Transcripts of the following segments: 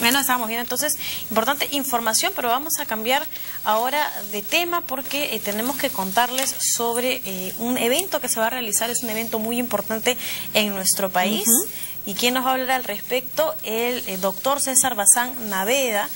Bueno, estamos viendo entonces, importante información, pero vamos a cambiar ahora de tema porque eh, tenemos que contarles sobre eh, un evento que se va a realizar, es un evento muy importante en nuestro país. ¿Y quién nos va a hablar al respecto? El, el doctor César Bazán Naveda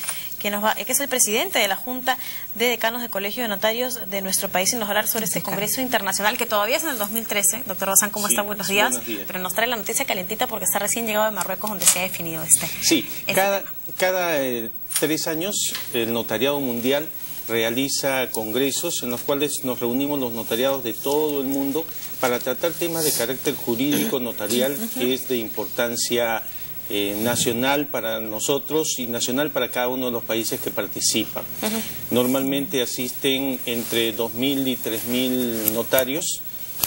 que, nos va, que es el presidente de la Junta de Decanos de Colegio de Notarios de nuestro país y nos va a hablar sobre este Congreso Internacional que todavía es en el 2013. Doctor Bazán, ¿cómo está? Buenos días. buenos días. Pero nos trae la noticia calentita porque está recién llegado de Marruecos donde se ha definido este. Sí, este cada, cada eh, tres años el Notariado Mundial realiza congresos en los cuales nos reunimos los notariados de todo el mundo para tratar temas de carácter jurídico notarial que es de importancia eh, nacional para nosotros y nacional para cada uno de los países que participan. Normalmente asisten entre 2.000 y 3.000 notarios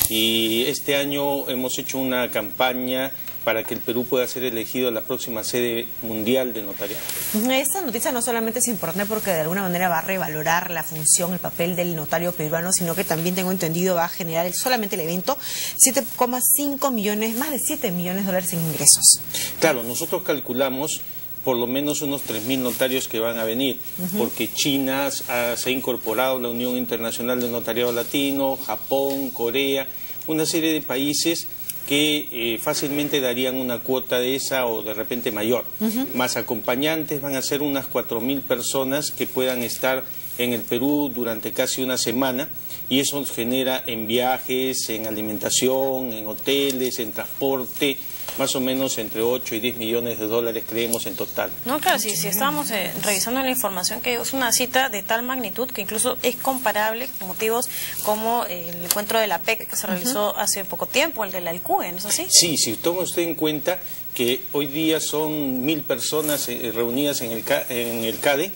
y este año hemos hecho una campaña para que el Perú pueda ser elegido la próxima sede mundial de notariado. Esta noticia no solamente es importante porque de alguna manera va a revalorar la función, el papel del notario peruano, sino que también tengo entendido va a generar solamente el evento 7,5 millones, más de 7 millones de dólares en ingresos. Claro, nosotros calculamos por lo menos unos 3.000 notarios que van a venir, porque China se ha incorporado a la Unión Internacional de Notariado Latino, Japón, Corea, una serie de países que eh, fácilmente darían una cuota de esa o de repente mayor. Más acompañantes van a ser unas 4.000 personas que puedan estar en el Perú durante casi una semana y eso genera en viajes, en alimentación, en hoteles, en transporte, más o menos entre 8 y 10 millones de dólares creemos en total. No, claro, si, si estábamos eh, revisando la información que es una cita de tal magnitud que incluso es comparable con motivos como el encuentro de la PEC que se realizó hace poco tiempo, el de la ICUE, ¿no es así? Sí, si toma usted en cuenta que hoy día son mil personas eh, reunidas en el, en el CADE,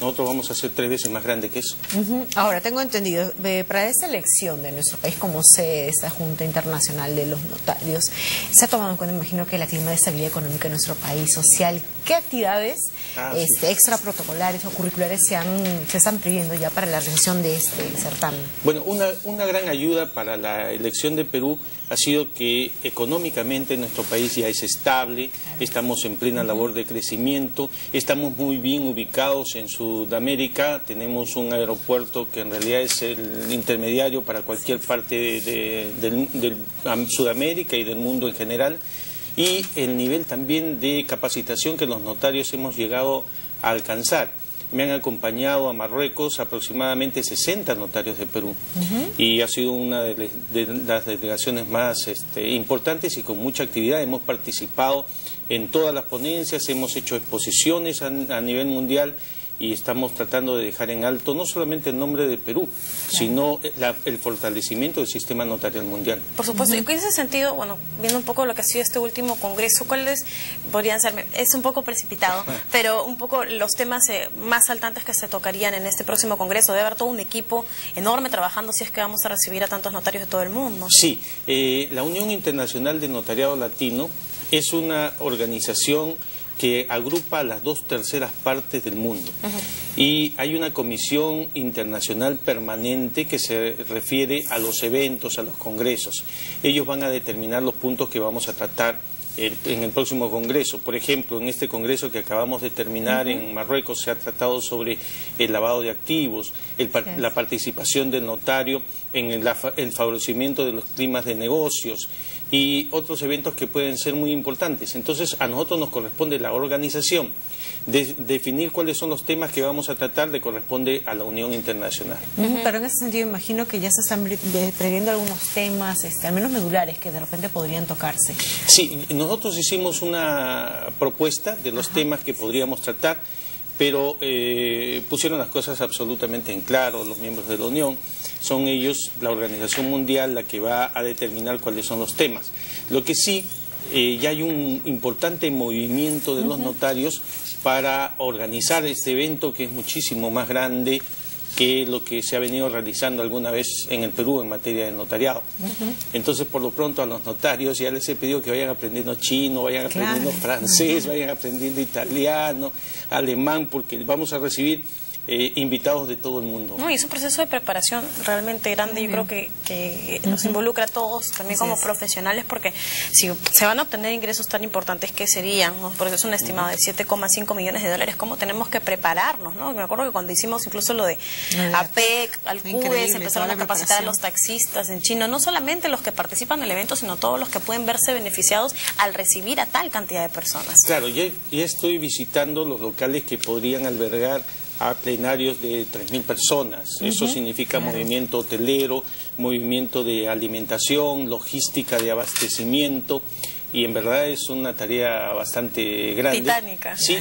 nosotros vamos a ser tres veces más grande que eso. Ahora, tengo entendido, para esta elección de nuestro país como sede de esta Junta Internacional de los Notarios, se ha tomado en cuenta, imagino, que la clima de estabilidad económica en nuestro país social, ¿qué actividades ah, este, extra protocolares o curriculares se, han, se están previendo ya para la realización de este certamen? Bueno, una, una gran ayuda para la elección de Perú ha sido que económicamente nuestro país ya es estable, estamos en plena labor de crecimiento, estamos muy bien ubicados en Sudamérica, tenemos un aeropuerto que en realidad es el intermediario para cualquier parte de, Sudamérica y del mundo en general, y el nivel también de capacitación que los notarios hemos llegado a alcanzar me han acompañado a Marruecos aproximadamente 60 notarios de Perú y ha sido una de, las delegaciones más este, importantes y con mucha actividad. Hemos participado en todas las ponencias, hemos hecho exposiciones a nivel mundial y estamos tratando de dejar en alto no solamente el nombre de Perú, sino el fortalecimiento del sistema notarial mundial. Por supuesto, y en ese sentido, bueno, viendo un poco lo que ha sido este último congreso, ¿cuáles podrían ser? Es un poco precipitado, pero un poco los temas eh, más saltantes que se tocarían en este próximo congreso. Debe haber todo un equipo enorme trabajando si es que vamos a recibir a tantos notarios de todo el mundo. Sí, eh, la Unión Internacional de Notariado Latino es una organización que agrupa las dos terceras partes del mundo. Y hay una comisión internacional permanente que se refiere a los eventos, a los congresos. Ellos van a determinar los puntos que vamos a tratar en el próximo congreso. Por ejemplo, en este congreso que acabamos de terminar en Marruecos se ha tratado sobre el lavado de activos, la participación del notario en el favorecimiento de los climas de negocios, y otros eventos que pueden ser muy importantes. Entonces, a nosotros nos corresponde la organización. De, definir cuáles son los temas que vamos a tratar le corresponde a la Unión Internacional. Pero en ese sentido imagino que ya se están previendo algunos temas, este, al menos medulares, que de repente podrían tocarse. Sí, nosotros hicimos una propuesta de los temas que podríamos tratar pero eh, pusieron las cosas absolutamente en claro los miembros de la Unión. Son ellos, la Organización Mundial, la que va a determinar cuáles son los temas. Lo que sí, eh, ya hay un importante movimiento de los notarios para organizar este evento que es muchísimo más grande que lo que se ha venido realizando alguna vez en el Perú en materia de notariado. Entonces, por lo pronto, a los notarios ya les he pedido que vayan aprendiendo chino, vayan aprendiendo francés, vayan aprendiendo italiano, alemán, porque vamos a recibir eh, invitados de todo el mundo. No, y es un proceso de preparación realmente grande, yo creo que, que nos involucra a todos, también como profesionales, porque si se van a obtener ingresos tan importantes que serían, ¿no? porque es un estimado de 7,5 millones de dólares, ¿cómo tenemos que prepararnos? ¿no? Me acuerdo que cuando hicimos incluso lo de APEC, Alcudes, empezaron a capacitar a los taxistas en China, no solamente los que participan del evento, sino todos los que pueden verse beneficiados al recibir a tal cantidad de personas. Claro, ya, ya estoy visitando los locales que podrían albergar a plenarios de 3.000 personas. Eso significa movimiento hotelero, movimiento de alimentación, logística de abastecimiento y en verdad es una tarea bastante grande. Titánica. Sí,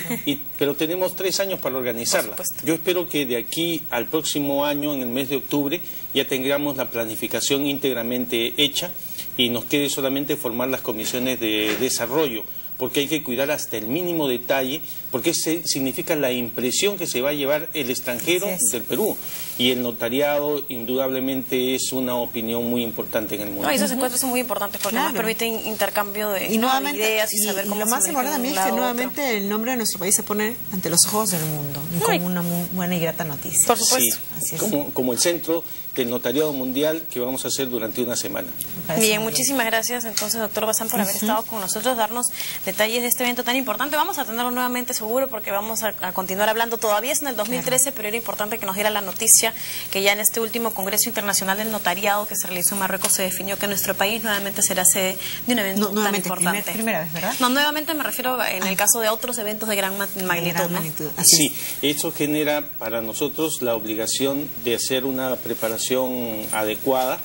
pero tenemos tres años para organizarla. Yo espero que de aquí al próximo año, en el mes de octubre, ya tengamos la planificación íntegramente hecha y nos quede solamente formar las comisiones de desarrollo porque hay que cuidar hasta el mínimo detalle, porque ese significa la impresión que se va a llevar el extranjero del Perú. Y el notariado indudablemente es una opinión muy importante en el mundo. No, esos encuentros son muy importantes porque nos permiten intercambio de, ideas y, saber cómo y lo más importante también es que nuevamente el nombre de nuestro país se pone ante los ojos del mundo como una muy buena y grata noticia. Por supuesto. como, como el centro del notariado mundial que vamos a hacer durante una semana. Bien, muchísimas gracias entonces, doctor Bazán, por haber estado con nosotros, darnos detalles de este evento tan importante. Vamos a tenerlo nuevamente seguro porque vamos a, continuar hablando. Todavía es en el 2013, pero era importante que nos diera la noticia que ya en este último Congreso Internacional del Notariado que se realizó en Marruecos se definió que nuestro país nuevamente será sede de un evento tan importante. primera vez, ¿verdad? No, nuevamente me refiero en el ah. caso de otros eventos de gran magnitud. Sí, eso genera para nosotros la obligación de hacer una preparación adecuada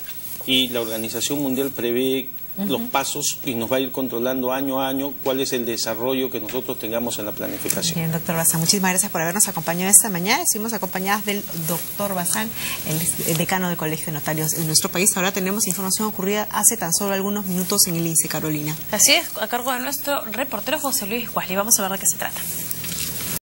y la Organización Mundial prevé los pasos y nos va a ir controlando año a año cuál es el desarrollo que nosotros tengamos en la planificación. Bien, doctor Bazán, muchísimas gracias por habernos acompañado esta mañana. Estuvimos acompañadas del doctor Bazán, el, decano del Colegio de Notarios de nuestro país. Ahora tenemos información ocurrida hace tan solo algunos minutos en el INSE, Carolina. Así es, a cargo de nuestro reportero José Luis Guasli. Vamos a ver de qué se trata.